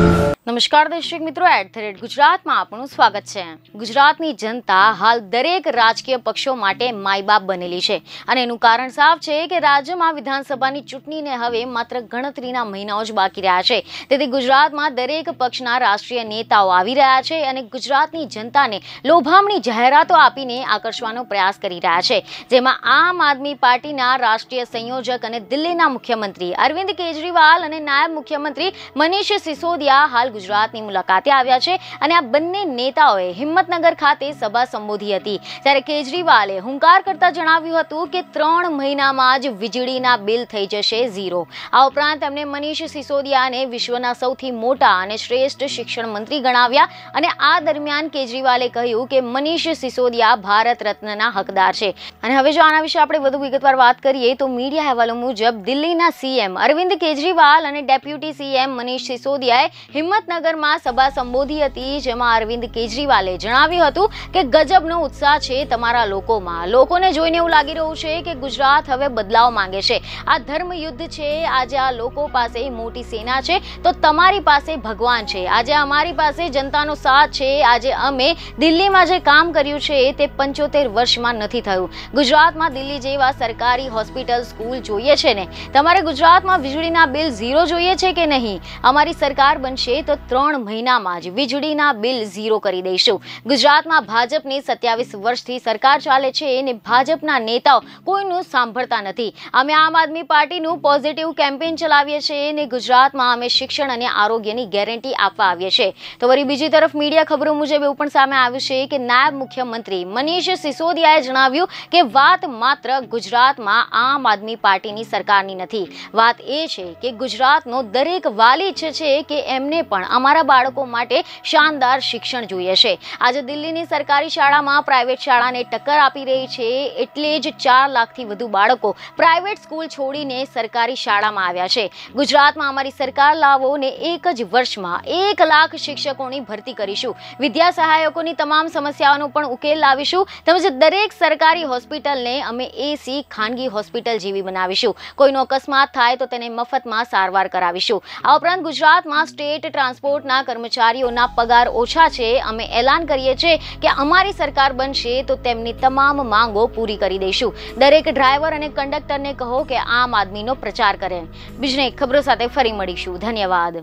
Amen. નમસ્કાર દર્શક મિત્રો એટ ધ રેટ ગુજરાતમાં આપનું સ્વાગત છે. ગુજરાતની જનતા હાલ દરેક રાજકીય પક્ષો માટે માયબાપ બનેલી છે. અને એનું કારણ સાફ છે કે રાજ્યમાં વિધાનસભાની ચૂંટણીને હવે માત્ર ગણતરીના મહિનાઓ જ બાકી રહ્યા છે. તેથી ગુજરાતમાં દરેક પક્ષના રાષ્ટ્રીય નેતાઓ આવી રહ્યા છે અને ગુજરાતની જનતાને લોભામણી જાહેરાતો આપીને આકર્ષવાનો પ્રયાસ કરી રહ્યા છે. જેમાં આમ આદમી પાર્ટીના રાષ્ટ્રીય સંયોજક અને દિલ્હીના મુખ્યમંત્રી અરવિંદ કેજરીવાલ અને નાયબ મુખ્યમંત્રી મનીષ સિસોદિયા હાલ ગુજરાતની મુલાકાતે આવ્યા છે અને આ બંને નેતાઓએ હિંમતનગર ખાતે સભા સંબોધી હતી. ત્યારે કેજરીવાલે હુંકાર કરતા જણાવ્યું હતું કે ત્રણ મહિનામાં જ વીજળીના બિલ થઈ જશે ઝીરો. આ ઉપરાંત તેમણે મનીષ સિસોદિયાને વિશ્વના સૌથી મોટા અને શ્રેષ્ઠ શિક્ષણ મંત્રી ગણાવ્યા અને આ દરમિયાન કેજરીવાલે કહ્યું કે મનીષ સિસોદિયા ભારત રત્નના હકદાર છે. અને હવે જો આના વિશે આપણે વધુ વિગતવાર વાત કરીએ તો મીડિયા અહેવાલો મુજબ દિલ્હીના સીએમ અરવિંદ કેજરીવાલ અને ડેપ્યુટી સીએમ મનીષ સિસોદિયાએ હિંમતનગરમાં સભા સંબોધી હતી, જેમાં અરવિંદ કેજરીવાલે જણાવ્યું હતું કે ગજબનો ઉત્સાહ છે તમારા લોકોમાં. લોકોને જોઈને એવું લાગી રહ્યું છે કે ગુજરાત હવે બદલાવ માંગે છે. આ ધર્મ યુદ્ધ છે, આજે આ લોકો પાસે મોટી સેના છે, તો તમારી પાસે ભગવાન છે. આજે અમારી પાસે જનતાનો સાથ છે. આજે અમે દિલ્હીમાં જે કામ કર્યું છે, તે પંચોતેર વર્ષમાં નથી થયું. ગુજરાતમાં દિલ્હી જેવા સરકારી હોસ્પિટલ, સ્કૂલ જોઈએ છે ને? તમારે ગુજરાતમાં વીજળીના બિલ ઝીરો જોઈએ છે કે નહીં? અમારી સરકાર બનશે તો ત્રણ મહિનામાં જ વીજળીના બિલ ઝીરો કરી દઈશું. ગુજરાતમાં ભાજપની સત્યાવીસ વર્ષથી સરકાર ચાલે છે અને ભાજપના નેતાઓ કોઈનું સાંભળતા નથી. અમે આમ આદમી પાર્ટીનું પોઝિટિવ કેમ્પેન ચલાવીએ છીએ અને ગુજરાતમાં અમે શિક્ષણ અને આરોગ્યની ગેરંટી આપવા આવીએ છીએ. તો વળી બીજી તરફ મીડિયા ખબરો મુજબ એવું પણ સામે આવ્યું છે કે નાયબ મુખ્યમંત્રી મનીષ સિસોદિયાએ જણાવ્યું કે વાત માત્ર ગુજરાતમાં આમ આદમી પાર્ટીની સરકારની નથી. વાત એ છે કે ગુજરાતનો દરેક વાલી ઈચ્છે છે કે એમને પણ અમારા બાળકો માટે શાનદાર શિક્ષણ જોઈએ છે. આજે દિલ્હીની સરકારી શાળામાં પ્રાઇવેટ શાળાને ટક્કર આપી રહી છે એટલે જ ચાર લાખથી વધુ બાળકો પ્રાઇવેટ સ્કૂલ છોડીને સરકારી શાળામાં આવ્યા છે. ગુજરાતમાં અમારી સરકાર લાવો ને એક જ વર્ષમાં એક લાખ શિક્ષકોની ભરતી કરીશું. વિદ્યા સહાયકોની તમામ સમસ્યાઓનો પણ ઉકેલ લાવીશું. તેમજ દરેક સરકારી હોસ્પિટલને અમે એસી ખાનગી હોસ્પિટલ જેવી બનાવીશું. કોઈનો અકસ્માત થાય તો તેને મફતમાં સારવાર કરાવીશું. આ ઉપરાંત ગુજરાતમાં સ્ટેટ ટ્રાન્સપોર્ટના કર્મચારીઓના પગાર ઓછા છે. અમે એલાન કરીએ છીએ કે અમારી સરકાર બનશે તો તેમની તમામ માંગો પૂરી કરી દઈશું. દરેક ડ્રાઈવર અને કંડક્ટરને કહો કે આમ આદમીનો પ્રચાર કરે. બીજને ખબરો સાથે ફરી મળીશું. ધન્યવાદ.